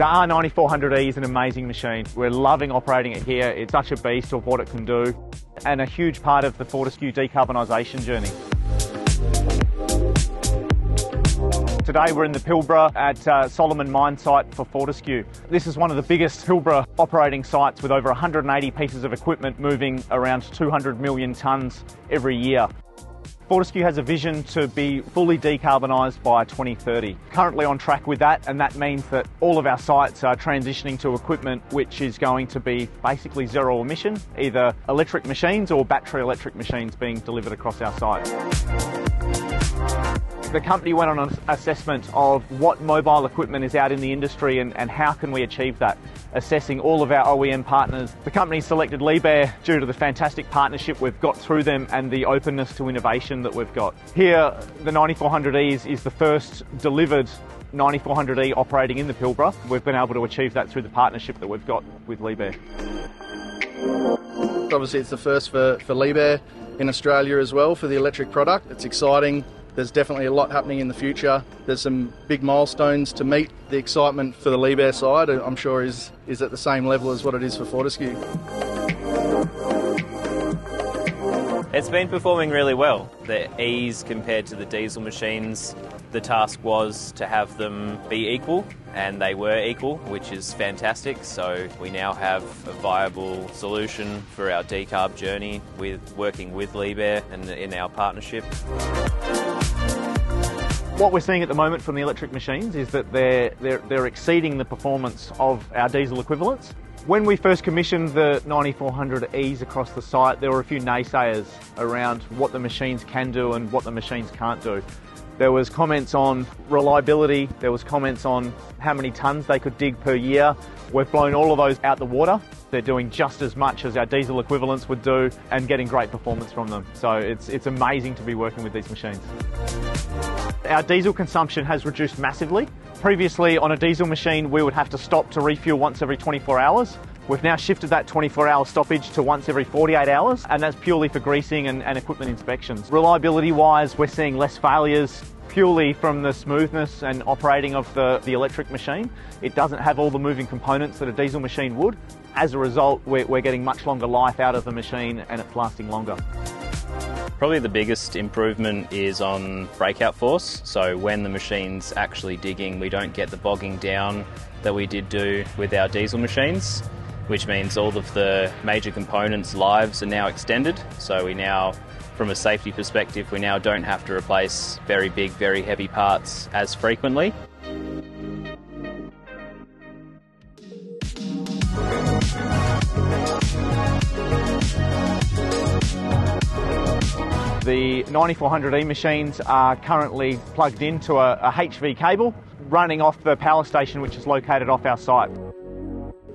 The R9400E is an amazing machine. We're loving operating it here. It's such a beast of what it can do and a huge part of the Fortescue decarbonisation journey. Today we're in the Pilbara at uh, Solomon mine site for Fortescue. This is one of the biggest Pilbara operating sites with over 180 pieces of equipment moving around 200 million tonnes every year. Fortescue has a vision to be fully decarbonised by 2030. Currently on track with that, and that means that all of our sites are transitioning to equipment which is going to be basically zero emission, either electric machines or battery electric machines being delivered across our site the company went on an assessment of what mobile equipment is out in the industry and, and how can we achieve that, assessing all of our OEM partners. The company selected Liebherr due to the fantastic partnership we've got through them and the openness to innovation that we've got. Here, the 9400E is, is the first delivered 9400E operating in the Pilbara. We've been able to achieve that through the partnership that we've got with Liebherr. Obviously, it's the first for, for Liebherr in Australia as well for the electric product. It's exciting. There's definitely a lot happening in the future. There's some big milestones to meet. The excitement for the Liebherr side, I'm sure, is, is at the same level as what it is for Fortescue. It's been performing really well. The ease compared to the diesel machines, the task was to have them be equal, and they were equal, which is fantastic. So we now have a viable solution for our decarb journey with working with Liebherr and in our partnership. What we're seeing at the moment from the electric machines is that they're, they're, they're exceeding the performance of our diesel equivalents. When we first commissioned the 9400Es across the site, there were a few naysayers around what the machines can do and what the machines can't do. There was comments on reliability, there was comments on how many tonnes they could dig per year. We've blown all of those out the water. They're doing just as much as our diesel equivalents would do and getting great performance from them. So it's, it's amazing to be working with these machines. Our diesel consumption has reduced massively. Previously on a diesel machine we would have to stop to refuel once every 24 hours. We've now shifted that 24 hour stoppage to once every 48 hours and that's purely for greasing and, and equipment inspections. Reliability wise we're seeing less failures purely from the smoothness and operating of the, the electric machine. It doesn't have all the moving components that a diesel machine would. As a result we're, we're getting much longer life out of the machine and it's lasting longer. Probably the biggest improvement is on breakout force. So when the machine's actually digging, we don't get the bogging down that we did do with our diesel machines, which means all of the major components' lives are now extended. So we now, from a safety perspective, we now don't have to replace very big, very heavy parts as frequently. The 9400E machines are currently plugged into a, a HV cable running off the power station which is located off our site.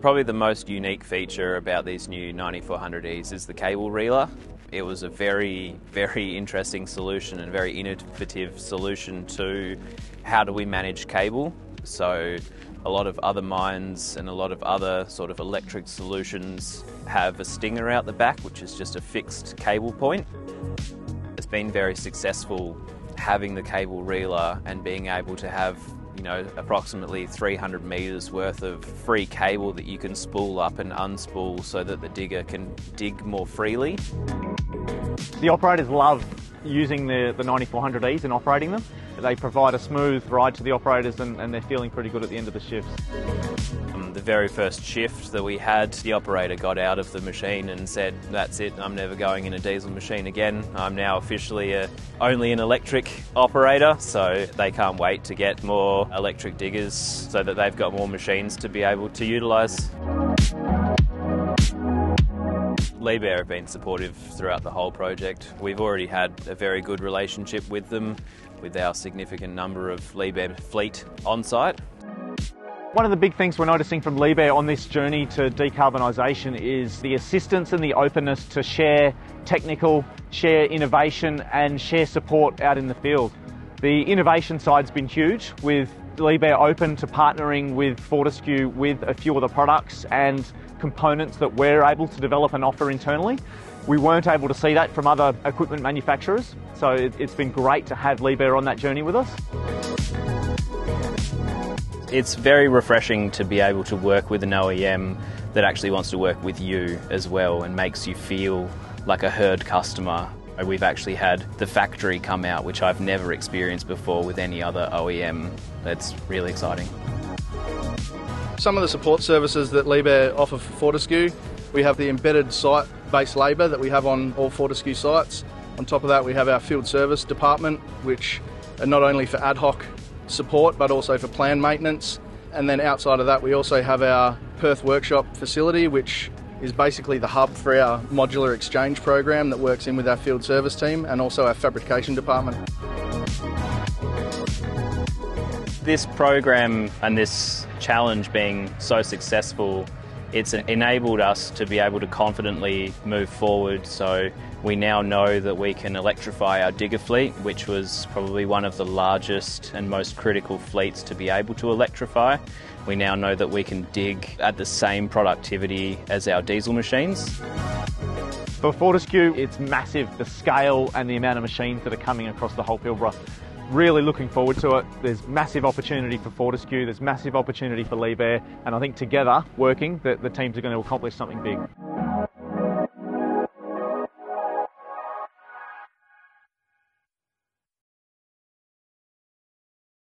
Probably the most unique feature about these new 9400Es is the cable reeler. It was a very, very interesting solution and very innovative solution to how do we manage cable. So a lot of other mines and a lot of other sort of electric solutions have a stinger out the back, which is just a fixed cable point. It's been very successful having the cable reeler and being able to have you know, approximately 300 metres worth of free cable that you can spool up and unspool so that the digger can dig more freely. The operators love using the, the 9400Es and operating them. They provide a smooth ride to the operators and, and they're feeling pretty good at the end of the shifts. Um, the very first shift that we had, the operator got out of the machine and said, that's it, I'm never going in a diesel machine again. I'm now officially a, only an electric operator, so they can't wait to get more electric diggers so that they've got more machines to be able to utilise. Liebherr have been supportive throughout the whole project. We've already had a very good relationship with them, with our significant number of Liebherr fleet on site. One of the big things we're noticing from Liebherr on this journey to decarbonisation is the assistance and the openness to share technical, share innovation and share support out in the field. The innovation side's been huge with Liebherr open to partnering with Fortescue with a few of the products and components that we're able to develop and offer internally. We weren't able to see that from other equipment manufacturers, so it's been great to have Liebherr on that journey with us. It's very refreshing to be able to work with an OEM that actually wants to work with you as well and makes you feel like a heard customer. We've actually had the factory come out, which I've never experienced before with any other OEM. That's really exciting. Some of the support services that Liebherr offer for Fortescue, we have the embedded site-based labour that we have on all Fortescue sites. On top of that, we have our field service department, which are not only for ad hoc support but also for planned maintenance. And then outside of that, we also have our Perth workshop facility, which is basically the hub for our modular exchange program that works in with our field service team and also our fabrication department. This program and this challenge being so successful, it's enabled us to be able to confidently move forward. So we now know that we can electrify our digger fleet, which was probably one of the largest and most critical fleets to be able to electrify. We now know that we can dig at the same productivity as our diesel machines. For Fortescue, it's massive, the scale and the amount of machines that are coming across the whole Pilbara. Really looking forward to it. There's massive opportunity for Fortescue, there's massive opportunity for Liebherr, and I think together, working, the, the teams are going to accomplish something big.